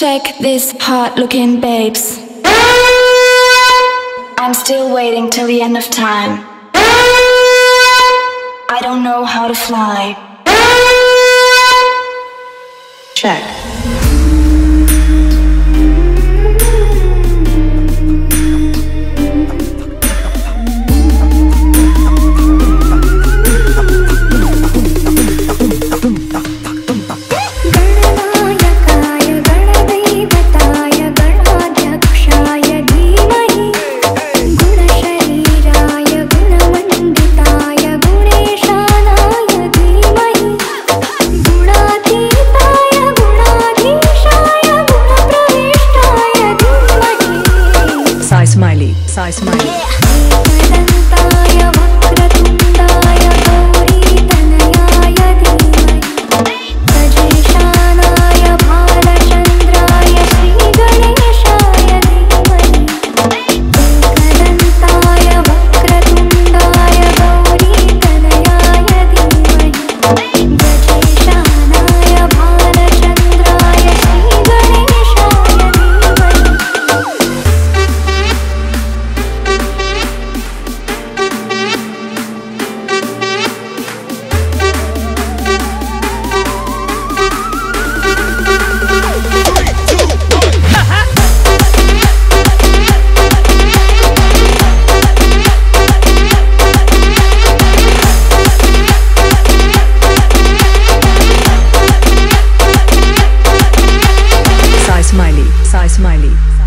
Check this hot looking babes. I'm still waiting till the end of time. I don't know how to fly. Check. Sai Smiley. Yeah. Size Sai Smiley.